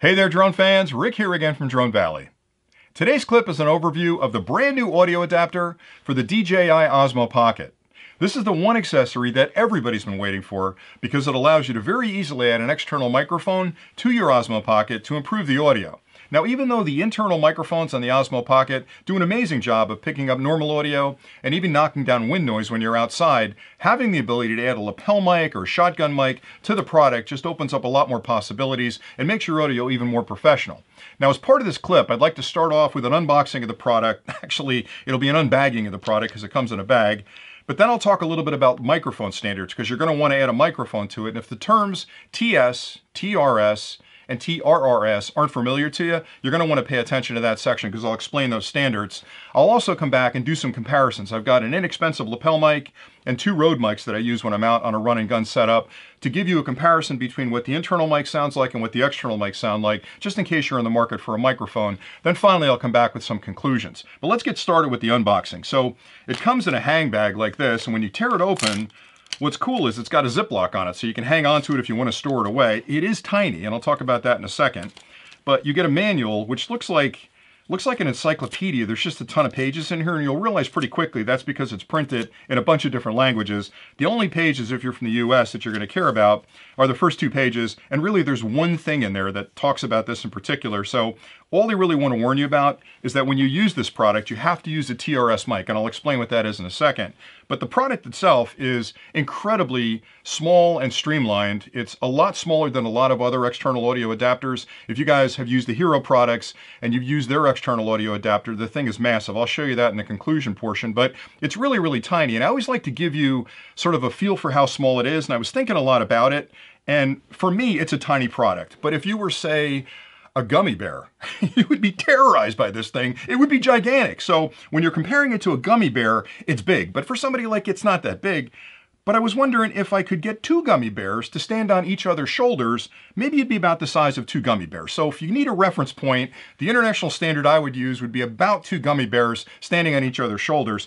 Hey there drone fans, Rick here again from Drone Valley. Today's clip is an overview of the brand new audio adapter for the DJI Osmo Pocket. This is the one accessory that everybody's been waiting for because it allows you to very easily add an external microphone to your Osmo Pocket to improve the audio. Now, even though the internal microphones on the Osmo Pocket do an amazing job of picking up normal audio and even knocking down wind noise when you're outside, having the ability to add a lapel mic or shotgun mic to the product just opens up a lot more possibilities and makes your audio even more professional. Now, as part of this clip, I'd like to start off with an unboxing of the product. Actually, it'll be an unbagging of the product because it comes in a bag. But then I'll talk a little bit about microphone standards because you're going to want to add a microphone to it. And if the terms TS, TRS, and TRRS aren't familiar to you, you're going to want to pay attention to that section because I'll explain those standards. I'll also come back and do some comparisons. I've got an inexpensive lapel mic and two Rode mics that I use when I'm out on a run and gun setup to give you a comparison between what the internal mic sounds like and what the external mic sound like, just in case you're in the market for a microphone. Then finally, I'll come back with some conclusions. But let's get started with the unboxing. So it comes in a hang bag like this, and when you tear it open, What's cool is it's got a Ziploc on it, so you can hang on to it if you want to store it away. It is tiny, and I'll talk about that in a second. But you get a manual, which looks like looks like an encyclopedia. There's just a ton of pages in here, and you'll realize pretty quickly that's because it's printed in a bunch of different languages. The only pages, if you're from the US, that you're going to care about are the first two pages, and really there's one thing in there that talks about this in particular. So all they really want to warn you about is that when you use this product, you have to use a TRS mic, and I'll explain what that is in a second. But the product itself is incredibly small and streamlined. It's a lot smaller than a lot of other external audio adapters. If you guys have used the Hero products and you've used their external audio adapter, the thing is massive. I'll show you that in the conclusion portion, but it's really, really tiny. And I always like to give you sort of a feel for how small it is. And I was thinking a lot about it. And for me, it's a tiny product. But if you were, say, a gummy bear. you would be terrorized by this thing. It would be gigantic. So when you're comparing it to a gummy bear, it's big. But for somebody like it's not that big. But I was wondering if I could get two gummy bears to stand on each other's shoulders, maybe it'd be about the size of two gummy bears. So if you need a reference point, the international standard I would use would be about two gummy bears standing on each other's shoulders.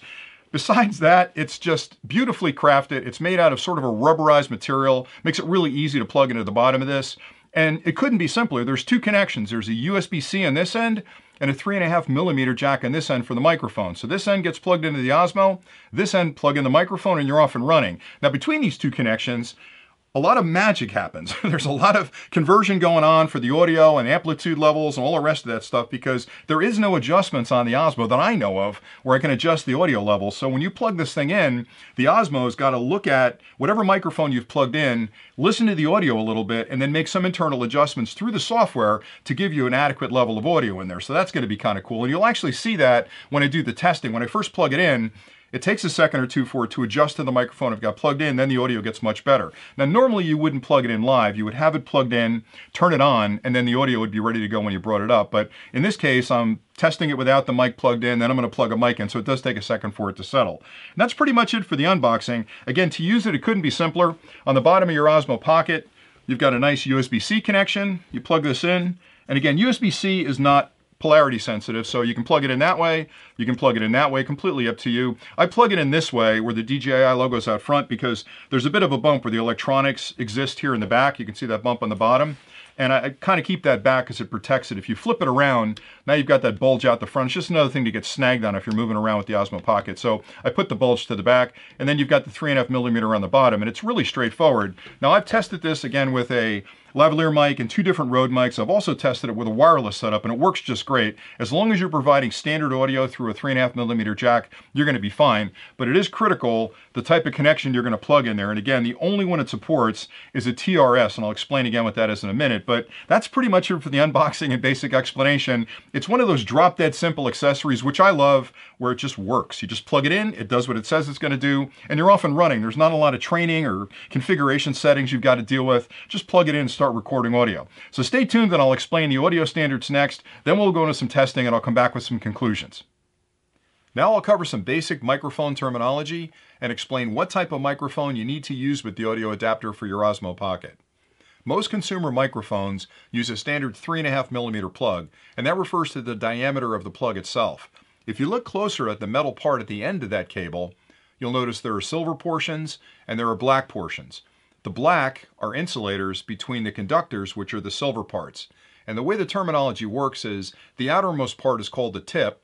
Besides that, it's just beautifully crafted. It's made out of sort of a rubberized material, makes it really easy to plug into the bottom of this. And it couldn't be simpler. There's two connections. There's a USB-C on this end and a three and a half millimeter jack on this end for the microphone. So this end gets plugged into the Osmo, this end plug in the microphone and you're off and running. Now between these two connections, a lot of magic happens. There's a lot of conversion going on for the audio and amplitude levels and all the rest of that stuff because there is no adjustments on the Osmo that I know of where I can adjust the audio levels. So when you plug this thing in, the Osmo's got to look at whatever microphone you've plugged in, listen to the audio a little bit, and then make some internal adjustments through the software to give you an adequate level of audio in there. So that's going to be kind of cool. And you'll actually see that when I do the testing. When I first plug it in, it takes a second or two for it to adjust to the microphone. It got plugged in, then the audio gets much better. Now, normally you wouldn't plug it in live. You would have it plugged in, turn it on, and then the audio would be ready to go when you brought it up. But in this case, I'm testing it without the mic plugged in, then I'm going to plug a mic in, so it does take a second for it to settle. And that's pretty much it for the unboxing. Again, to use it, it couldn't be simpler. On the bottom of your Osmo Pocket, you've got a nice USB-C connection. You plug this in, and again, USB-C is not polarity sensitive, so you can plug it in that way, you can plug it in that way, completely up to you. I plug it in this way where the DJI logo's out front because there's a bit of a bump where the electronics exist here in the back. You can see that bump on the bottom. And I, I kind of keep that back because it protects it. If you flip it around, now you've got that bulge out the front. It's just another thing to get snagged on if you're moving around with the Osmo Pocket. So I put the bulge to the back, and then you've got the three and a half millimeter on the bottom, and it's really straightforward. Now I've tested this again with a lavalier mic and two different Rode mics. I've also tested it with a wireless setup and it works just great. As long as you're providing standard audio through a three and a half millimeter jack, you're gonna be fine. But it is critical the type of connection you're gonna plug in there. And again, the only one it supports is a TRS, and I'll explain again what that is in a minute. But that's pretty much it for the unboxing and basic explanation. It's one of those drop dead simple accessories, which I love, where it just works. You just plug it in, it does what it says it's gonna do, and you're off and running. There's not a lot of training or configuration settings you've got to deal with. Just plug it in and start recording audio. So stay tuned and I'll explain the audio standards next, then we'll go into some testing and I'll come back with some conclusions. Now I'll cover some basic microphone terminology and explain what type of microphone you need to use with the audio adapter for your Osmo Pocket. Most consumer microphones use a standard 3.5 millimeter plug, and that refers to the diameter of the plug itself. If you look closer at the metal part at the end of that cable, you'll notice there are silver portions and there are black portions. The black are insulators between the conductors, which are the silver parts. And the way the terminology works is the outermost part is called the tip,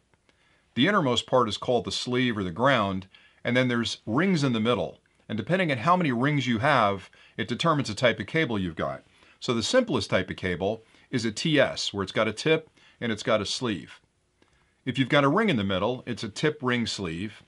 the innermost part is called the sleeve or the ground, and then there's rings in the middle. And depending on how many rings you have, it determines the type of cable you've got. So the simplest type of cable is a TS, where it's got a tip and it's got a sleeve. If you've got a ring in the middle, it's a tip ring sleeve.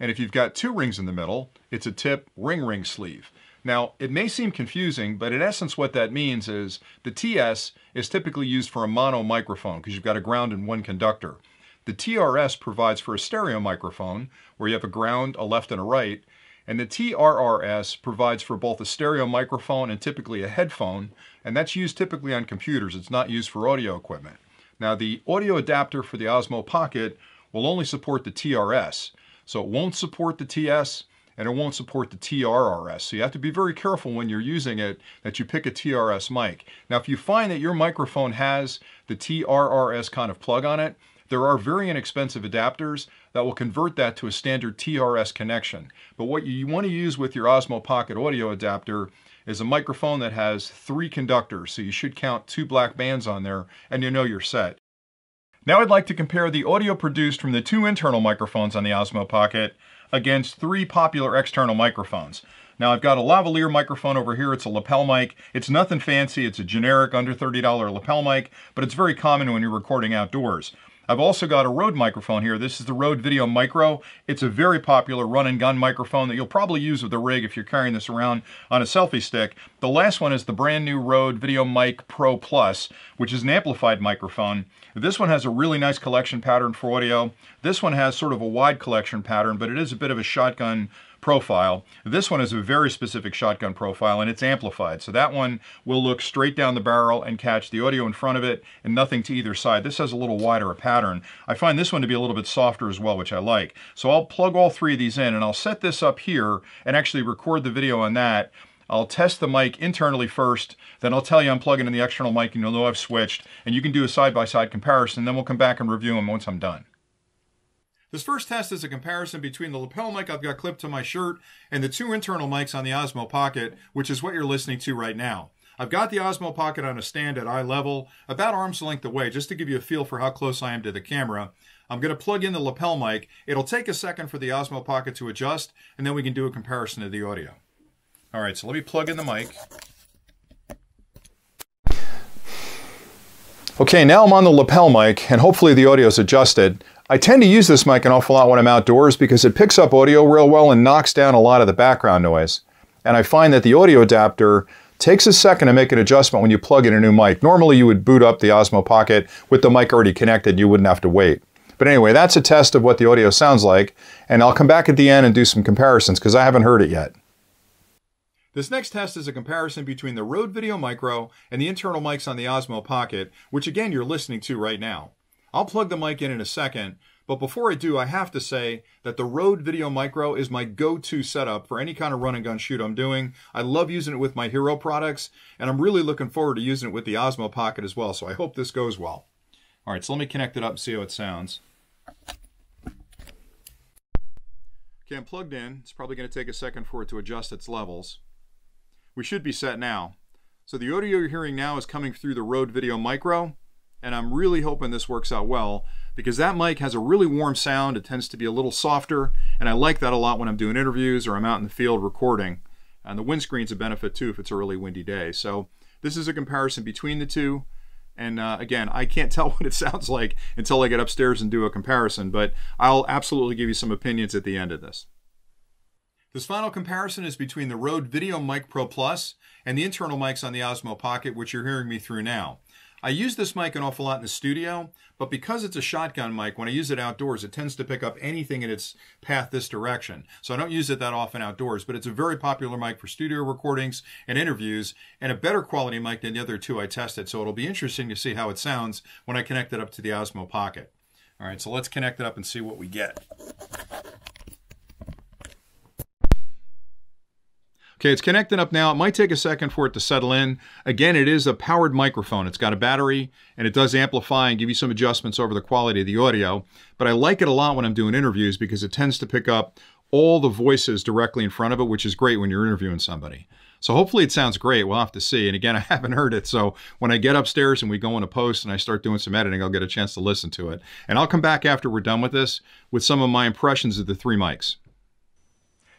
And if you've got two rings in the middle, it's a tip ring ring sleeve. Now, it may seem confusing, but in essence what that means is the TS is typically used for a mono microphone because you've got a ground and one conductor. The TRS provides for a stereo microphone where you have a ground, a left, and a right. And the TRRS provides for both a stereo microphone and typically a headphone, and that's used typically on computers. It's not used for audio equipment. Now, the audio adapter for the Osmo Pocket will only support the TRS. So it won't support the TS and it won't support the TRRS. So you have to be very careful when you're using it that you pick a TRS mic. Now if you find that your microphone has the TRRS kind of plug on it, there are very inexpensive adapters that will convert that to a standard TRS connection. But what you want to use with your Osmo Pocket audio adapter is a microphone that has three conductors. So you should count two black bands on there and you know you're set. Now I'd like to compare the audio produced from the two internal microphones on the Osmo Pocket against three popular external microphones. Now I've got a lavalier microphone over here. It's a lapel mic. It's nothing fancy. It's a generic under $30 lapel mic, but it's very common when you're recording outdoors. I've also got a Rode microphone here. This is the Rode Video Micro. It's a very popular run and gun microphone that you'll probably use with the rig if you're carrying this around on a selfie stick. The last one is the brand new Rode Video Mic Pro Plus, which is an amplified microphone. This one has a really nice collection pattern for audio. This one has sort of a wide collection pattern, but it is a bit of a shotgun profile. This one is a very specific shotgun profile and it's amplified. So that one will look straight down the barrel and catch the audio in front of it and nothing to either side. This has a little wider a pattern. I find this one to be a little bit softer as well, which I like. So I'll plug all three of these in and I'll set this up here and actually record the video on that. I'll test the mic internally first, then I'll tell you I'm plugging in the external mic and you'll know I've switched, and you can do a side-by-side -side comparison, then we'll come back and review them once I'm done. This first test is a comparison between the lapel mic I've got clipped to my shirt and the two internal mics on the Osmo Pocket, which is what you're listening to right now. I've got the Osmo Pocket on a stand at eye level, about arm's length away, just to give you a feel for how close I am to the camera. I'm going to plug in the lapel mic. It'll take a second for the Osmo Pocket to adjust, and then we can do a comparison of the audio. All right, so let me plug in the mic. Okay, now I'm on the lapel mic, and hopefully the audio is adjusted. I tend to use this mic an awful lot when I'm outdoors because it picks up audio real well and knocks down a lot of the background noise. And I find that the audio adapter takes a second to make an adjustment when you plug in a new mic. Normally you would boot up the Osmo Pocket with the mic already connected, you wouldn't have to wait. But anyway, that's a test of what the audio sounds like, and I'll come back at the end and do some comparisons because I haven't heard it yet. This next test is a comparison between the Rode Video Micro and the internal mics on the Osmo Pocket, which again you're listening to right now. I'll plug the mic in in a second, but before I do, I have to say that the Rode Video Micro is my go-to setup for any kind of run and gun shoot I'm doing. I love using it with my Hero products, and I'm really looking forward to using it with the Osmo Pocket as well, so I hope this goes well. All right, so let me connect it up and see how it sounds. Okay, I'm plugged in. It's probably going to take a second for it to adjust its levels. We should be set now. So the audio you're hearing now is coming through the Rode Video Micro and I'm really hoping this works out well because that mic has a really warm sound. It tends to be a little softer, and I like that a lot when I'm doing interviews or I'm out in the field recording. And the windscreen's a benefit too if it's a really windy day. So this is a comparison between the two. And uh, again, I can't tell what it sounds like until I get upstairs and do a comparison, but I'll absolutely give you some opinions at the end of this. This final comparison is between the Rode Video Mic Pro Plus and the internal mics on the Osmo Pocket, which you're hearing me through now. I use this mic an awful lot in the studio, but because it's a shotgun mic, when I use it outdoors, it tends to pick up anything in its path this direction. So I don't use it that often outdoors, but it's a very popular mic for studio recordings and interviews, and a better quality mic than the other two I tested. So it'll be interesting to see how it sounds when I connect it up to the Osmo Pocket. All right, so let's connect it up and see what we get. Okay, it's connecting up now. It might take a second for it to settle in. Again, it is a powered microphone. It's got a battery and it does amplify and give you some adjustments over the quality of the audio. But I like it a lot when I'm doing interviews because it tends to pick up all the voices directly in front of it, which is great when you're interviewing somebody. So hopefully it sounds great. We'll have to see. And again, I haven't heard it. So when I get upstairs and we go into post and I start doing some editing, I'll get a chance to listen to it. And I'll come back after we're done with this with some of my impressions of the three mics.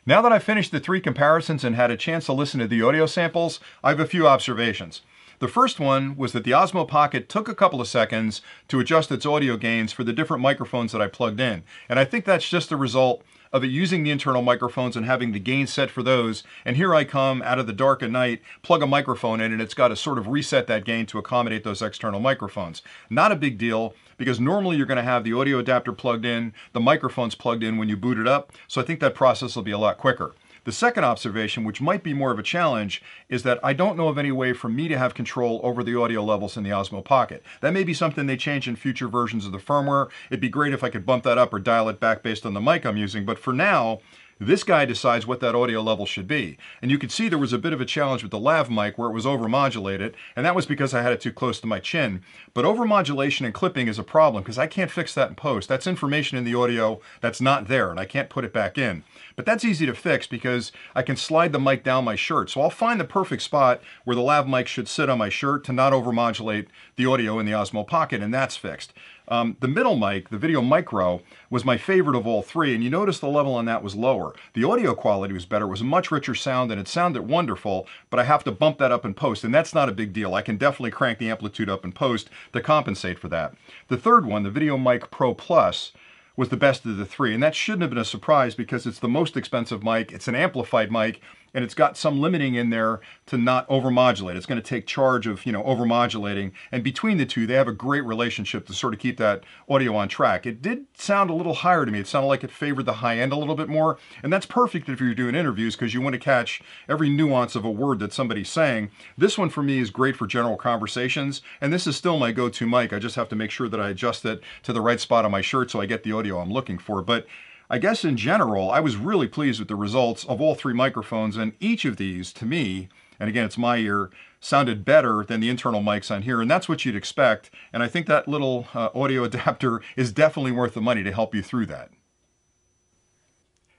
Now that I've finished the three comparisons and had a chance to listen to the audio samples, I have a few observations. The first one was that the Osmo Pocket took a couple of seconds to adjust its audio gains for the different microphones that I plugged in. And I think that's just a result of it using the internal microphones and having the gain set for those. And here I come out of the dark at night, plug a microphone in, and it's got to sort of reset that gain to accommodate those external microphones. Not a big deal because normally you're going to have the audio adapter plugged in, the microphones plugged in when you boot it up. So I think that process will be a lot quicker. The second observation, which might be more of a challenge, is that I don't know of any way for me to have control over the audio levels in the Osmo Pocket. That may be something they change in future versions of the firmware. It'd be great if I could bump that up or dial it back based on the mic I'm using, but for now, this guy decides what that audio level should be. And you could see there was a bit of a challenge with the lav mic where it was overmodulated, and that was because I had it too close to my chin. But overmodulation and clipping is a problem because I can't fix that in post. That's information in the audio that's not there, and I can't put it back in. But that's easy to fix because I can slide the mic down my shirt. So I'll find the perfect spot where the lav mic should sit on my shirt to not overmodulate the audio in the Osmo Pocket, and that's fixed. Um, the middle mic, the Video Micro, was my favorite of all three, and you notice the level on that was lower. The audio quality was better, it was a much richer sound, and it sounded wonderful, but I have to bump that up in post, and that's not a big deal. I can definitely crank the amplitude up in post to compensate for that. The third one, the Video Mic Pro Plus, was the best of the three. And that shouldn't have been a surprise because it's the most expensive mic. It's an amplified mic and it's got some limiting in there to not overmodulate. It's going to take charge of, you know, overmodulating. And between the two, they have a great relationship to sort of keep that audio on track. It did sound a little higher to me. It sounded like it favored the high end a little bit more. And that's perfect if you're doing interviews because you want to catch every nuance of a word that somebody's saying. This one for me is great for general conversations. And this is still my go-to mic. I just have to make sure that I adjust it to the right spot on my shirt so I get the audio I'm looking for. But I guess in general, I was really pleased with the results of all three microphones, and each of these, to me, and again, it's my ear, sounded better than the internal mics on here, and that's what you'd expect. And I think that little uh, audio adapter is definitely worth the money to help you through that.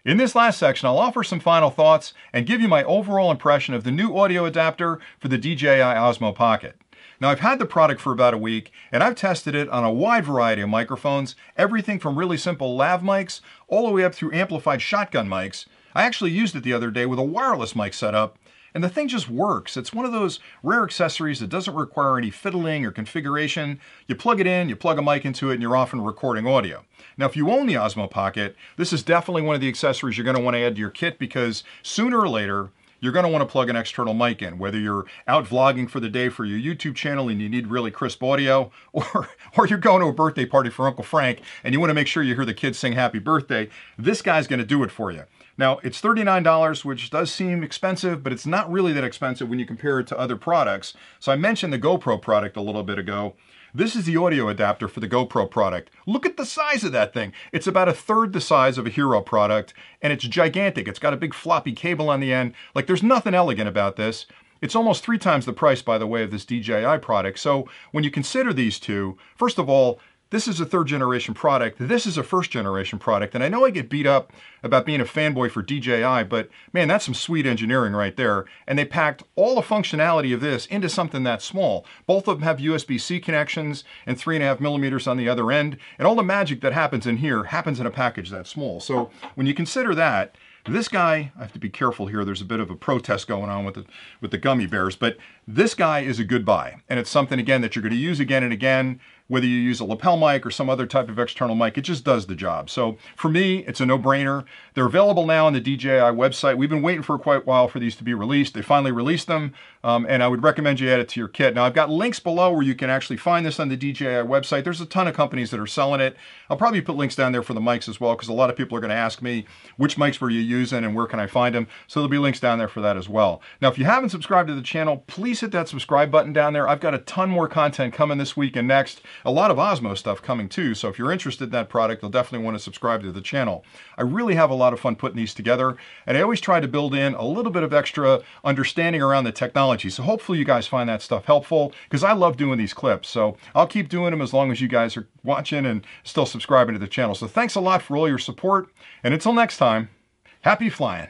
In this last section, I'll offer some final thoughts and give you my overall impression of the new audio adapter for the DJI Osmo Pocket. Now I've had the product for about a week and I've tested it on a wide variety of microphones, everything from really simple lav mics all the way up through amplified shotgun mics. I actually used it the other day with a wireless mic setup and the thing just works. It's one of those rare accessories that doesn't require any fiddling or configuration. You plug it in, you plug a mic into it, and you're off and recording audio. Now, if you own the Osmo Pocket, this is definitely one of the accessories you're going to want to add to your kit because sooner or later, you're going to want to plug an external mic in, whether you're out vlogging for the day for your YouTube channel and you need really crisp audio, or, or you're going to a birthday party for Uncle Frank and you want to make sure you hear the kids sing happy birthday, this guy's going to do it for you. Now, it's $39, which does seem expensive, but it's not really that expensive when you compare it to other products. So I mentioned the GoPro product a little bit ago. This is the audio adapter for the GoPro product. Look at the size of that thing. It's about a third the size of a Hero product, and it's gigantic. It's got a big floppy cable on the end. Like, there's nothing elegant about this. It's almost three times the price, by the way, of this DJI product. So when you consider these two, first of all, this is a third generation product. This is a first generation product. And I know I get beat up about being a fanboy for DJI, but man, that's some sweet engineering right there. And they packed all the functionality of this into something that small. Both of them have USB-C connections and three and a half millimeters on the other end. And all the magic that happens in here happens in a package that small. So when you consider that, this guy, I have to be careful here, there's a bit of a protest going on with the, with the gummy bears, but this guy is a good buy. And it's something, again, that you're going to use again and again whether you use a lapel mic or some other type of external mic, it just does the job. So for me, it's a no-brainer. They're available now on the DJI website. We've been waiting for quite a while for these to be released. They finally released them, um, and I would recommend you add it to your kit. Now, I've got links below where you can actually find this on the DJI website. There's a ton of companies that are selling it. I'll probably put links down there for the mics as well, because a lot of people are going to ask me, which mics were you using and where can I find them? So there'll be links down there for that as well. Now, if you haven't subscribed to the channel, please hit that subscribe button down there. I've got a ton more content coming this week and next. A lot of Osmo stuff coming too. So if you're interested in that product, you'll definitely want to subscribe to the channel. I really have a lot of fun putting these together. And I always try to build in a little bit of extra understanding around the technology. So hopefully you guys find that stuff helpful because I love doing these clips. So I'll keep doing them as long as you guys are watching and still subscribing to the channel. So thanks a lot for all your support. And until next time, happy flying.